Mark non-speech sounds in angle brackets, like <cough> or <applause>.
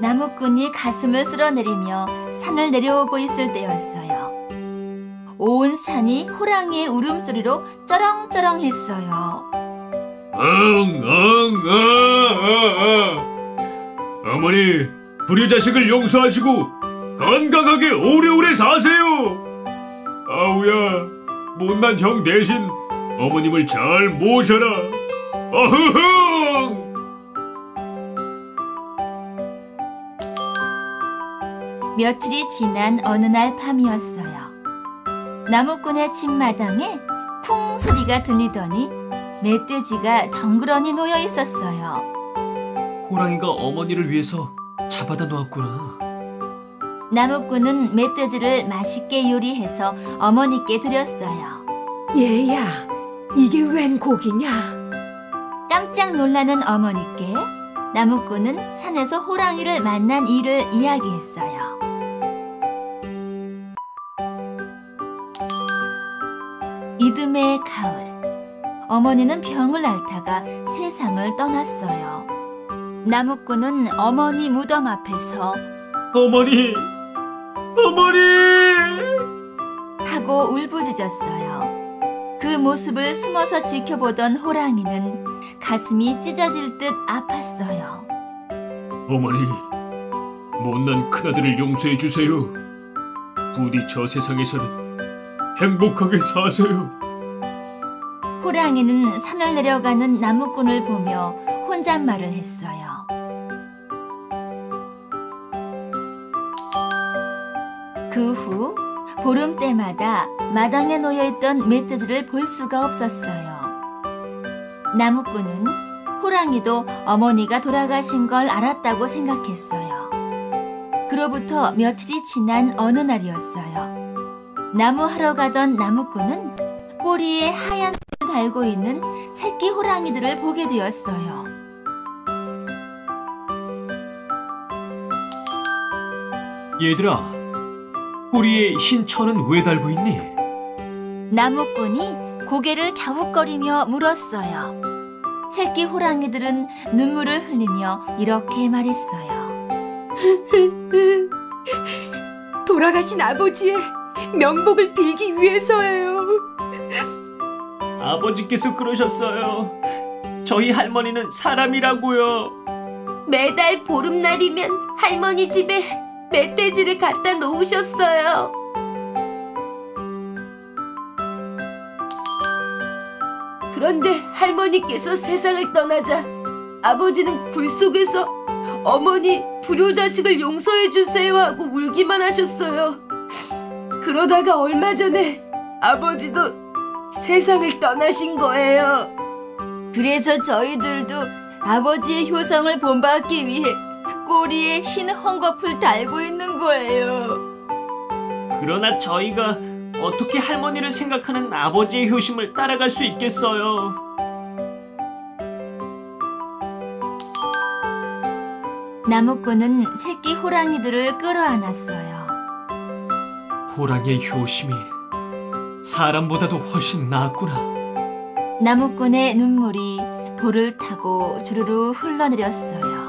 나무꾼이 가슴을 쓸어내리며 산을 내려오고 있을 때였어요. 온 산이 호랑이의 울음소리로 쩌렁쩌렁했어요. 응, 응, 응. 어머니, 불효 자식을 용서하시고 건강하게 오래오래 사세요. 아우야, 못난 형 대신 어머님을 잘 모셔라. 어흥! 며칠이 지난 어느 날 밤이었어요. 나무꾼의 집 마당에 쿵 소리가 들리더니 멧돼지가 덩그러니 놓여 있었어요. 호랑이가 어머니를 위해서 잡아다 놓았구나. 나무꾼은 멧돼지를 맛있게 요리해서 어머니께 드렸어요. 얘야, 이게 웬 고기냐? 깜짝 놀라는 어머니께 나무꾼은 산에서 호랑이를 만난 일을 이야기했어요. 이듬해 가을, 어머니는 병을 앓다가 세상을 떠났어요. 나무꾼은 어머니 무덤 앞에서 어머니, 어머니! 하고 울부짖었어요. 그 모습을 숨어서 지켜보던 호랑이는 가슴이 찢어질 듯 아팠어요. 어머니, 못난 큰아들을 용서해 주세요. 부디 저 세상에서는 행복하게 사세요. 호랑이는 산을 내려가는 나무꾼을 보며 혼잣말을 했어요. 그 후 보름 때마다 마당에 놓여있던 멧돼지를 볼 수가 없었어요. 나무꾼은 호랑이도 어머니가 돌아가신 걸 알았다고 생각했어요. 그로부터 며칠이 지난 어느 날이었어요. 나무 하러 가던 나무꾼은 꼬리에 하얀 뿔을 달고 있는 새끼 호랑이들을 보게 되었어요. 얘들아, 꼬리에 흰 천은 왜 달고 있니? 나무꾼이 고개를 갸웃거리며 물었어요. 새끼 호랑이들은 눈물을 흘리며 이렇게 말했어요. <laughs> 돌아가신 아버지의 명복을 빌기 위해서예요. 아버지께서 그러셨어요. 저희 할머니는 사람이라고요. 매달 보름날이면 할머니 집에 멧돼지를 갖다 놓으셨어요. 그런데 할머니께서 세상을 떠나자 아버지는 굴 속에서 어머니 불효자식을 용서해 주세요 하고 울기만 하셨어요. 그러다가 얼마 전에 아버지도 세상을 떠나신 거예요. 그래서 저희들도 아버지의 효성을 본받기 위해 꼬리에 흰 헝겊을 달고 있는 거예요. 그러나 저희가 어떻게 할머니를 생각하는 아버지의 효심을 따라갈 수 있겠어요? 나무꾼은 새끼 호랑이들을 끌어안았어요. 호랑이의 효심이 사람보다도 훨씬 낫구나. 나무꾼의 눈물이 볼을 타고 주르르 흘러내렸어요.